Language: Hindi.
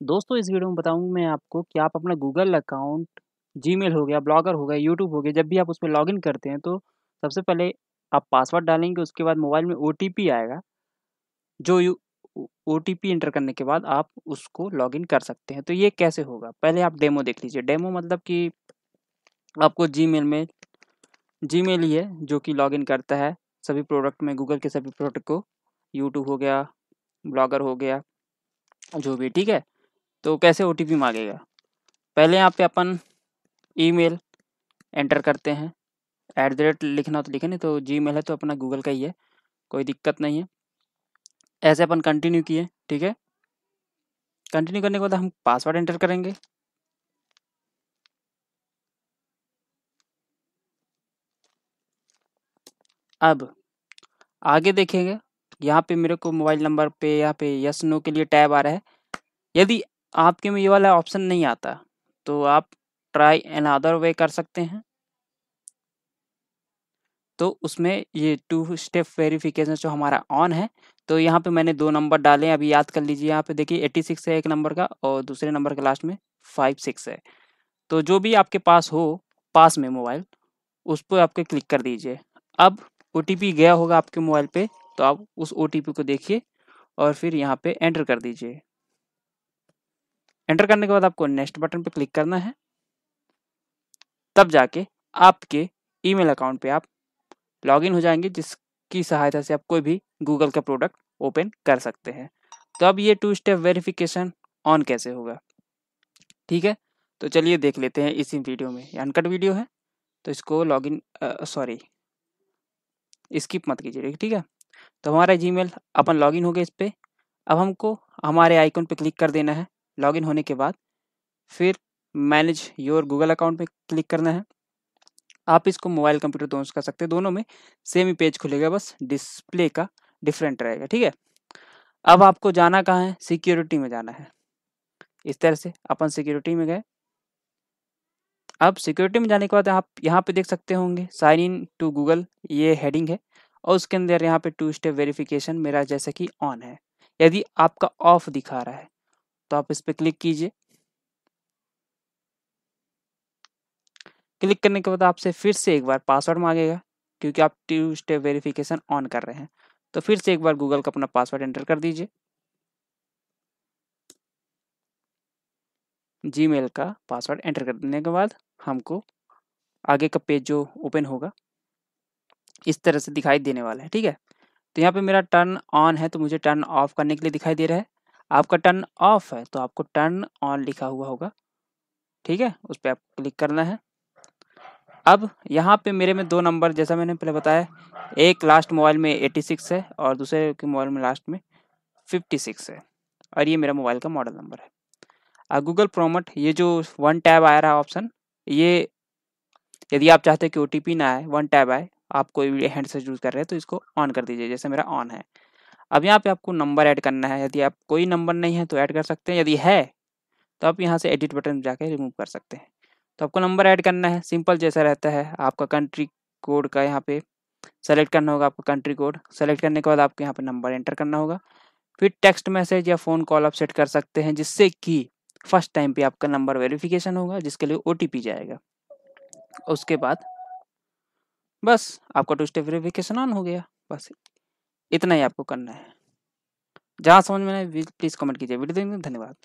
दोस्तों इस वीडियो में बताऊँगा मैं आपको कि आप अपना गूगल अकाउंट जीमेल हो गया, ब्लॉगर हो गया, यूट्यूब हो गया, जब भी आप उसपे लॉगिन करते हैं तो सबसे पहले आप पासवर्ड डालेंगे, उसके बाद मोबाइल में ओटीपी आएगा। जो यू ओ एंटर करने के बाद आप उसको लॉगिन कर सकते हैं। तो ये कैसे होगा? पहले आप डेमो देख लीजिए। डेमो मतलब कि आपको जीमेल में जीमेल ही है जो कि लॉगिन करता है सभी प्रोडक्ट में गूगल के सभी प्रोडक्ट को, यूट्यूब हो गया, ब्लॉगर हो गया, जो भी ठीक है? तो कैसे ओटीपी मांगेगा? पहले यहाँ पे अपन ईमेल एंटर करते हैं। एट द रेट लिखना तो लिखें, नहीं तो जी मेल है तो अपना गूगल का ही है, कोई दिक्कत नहीं है। ऐसे अपन कंटिन्यू किए, ठीक है? कंटिन्यू करने के बाद हम पासवर्ड एंटर करेंगे। अब आगे देखेंगे, यहाँ पे मेरे को मोबाइल नंबर पे यहाँ पे यस नो के लिए टैब आ रहा है। यदि आपके में ये वाला ऑप्शन नहीं आता, तो आप ट्राई एन अदर वे कर सकते हैं। तो उसमें ये टू स्टेप वेरिफिकेशन जो हमारा ऑन है, तो यहाँ पे मैंने दो नंबर डाले अभी याद कर लीजिए यहाँ पे देखिए 86 है एक नंबर का और दूसरे नंबर के लास्ट में 56 है। तो जो भी आपके पास हो, पास में मोबाइल, उस पर आपके क्लिक कर दीजिए। अब ओटीपी गया होगा आपके मोबाइल पे, तो आप उस ओटीपी को देखिए और फिर यहाँ पे एंटर कर दीजिए। एंटर करने के बाद आपको नेक्स्ट बटन पर क्लिक करना है। तब जाके आपके ईमेल अकाउंट पे आप लॉगिन हो जाएँगे जिसकी सहायता से आप कोई भी गूगल का प्रोडक्ट ओपन कर सकते हैं। तो अब ये टू स्टेप वेरिफिकेशन ऑन कैसे होगा? ठीक है? तो चलिए देख लेते हैं इसी वीडियो में। ये अनकट वीडियो है, तो इसको लॉगिन सॉरी स्किप मत कीजिए, ठीक है? तो हमारा जीमेल अपन लॉगिन हो गए इस पर अब हमको हमारे आइकन पे क्लिक कर देना है लॉगिन होने के बाद। फिर मैनेज योर गूगल अकाउंट पे क्लिक करना है। आप इसको मोबाइल, कंप्यूटर दोनों कर सकते हैं, दोनों में सेम ही पेज खुलेगा बस डिस्प्ले का डिफरेंट रहेगा, ठीक है? अब आपको जाना कहाँ है? सिक्योरिटी में जाना है। इस तरह से अपन सिक्योरिटी में गए। अब सिक्योरिटी में जाने के बाद आप यहाँ पे देख सकते होंगे साइन इन टू गूगल ये हेडिंग है और उसके अंदर यहाँ पे टू स्टेप वेरिफिकेशन मेरा जैसे कि ऑन है। यदि आपका ऑफ़ दिखा रहा है, तो आप इस पर क्लिक कीजिए। क्लिक करने के बाद आपसे फिर से एक बार पासवर्ड मांगेगा क्योंकि आप टू स्टेप वेरिफिकेशन ऑन कर रहे हैं। तो फिर से एक बार गूगल का अपना पासवर्ड एंटर कर दीजिए। जीमेल का पासवर्ड एंटर कर देने के बाद हमको आगे का पेज जो ओपन होगा, इस तरह से दिखाई देने वाला है, ठीक है? तो यहाँ पे मेरा टर्न ऑन है तो मुझे टर्न ऑफ़ करने के लिए दिखाई दे रहा है। आपका टर्न ऑफ़ है तो आपको टर्न ऑन लिखा हुआ होगा, ठीक है? उस पर आपको क्लिक करना है। अब यहाँ पे मेरे में दो नंबर जैसा मैंने पहले बताया, एक लास्ट मोबाइल में 86 है और दूसरे के मोबाइल में लास्ट में 56 है और ये मेरा मोबाइल का मॉडल नंबर है। अब गूगल प्रोमोट ये जो वन टैब आ रहा है ऑप्शन, ये यदि आप चाहते हैं कि ओटीपी ना आए, वन टैब आए, आप कोई भी हैंडसेट यूज़ कर रहे हैं तो इसको ऑन कर दीजिए, जैसे मेरा ऑन है। अब यहाँ पे आपको नंबर ऐड करना है, यदि आप कोई नंबर नहीं है तो ऐड कर सकते हैं, यदि है, तो आप यहाँ से एडिट बटन जाके रिमूव कर सकते हैं। तो आपको नंबर ऐड करना है, सिंपल जैसा रहता है, आपका कंट्री कोड का यहाँ पे सेलेक्ट करना होगा आपका कंट्री कोड, सेलेक्ट करने के बाद आपको यहाँ पे नंबर एंटर करना होगा। फिर टेक्स्ट मैसेज या फ़ोन कॉल आप सेट कर सकते हैं जिससे कि फ़र्स्ट टाइम पे आपका नंबर वेरिफिकेशन होगा जिसके लिए ओटीपी जाएगा। उसके बाद बस आपका टू स्टेप वेरिफिकेशन ऑन हो गया, बस। इतना ही आपको करना है। जहाँ समझ में आए प्लीज़ कमेंट कीजिए। वीडियो देखने धन्यवाद।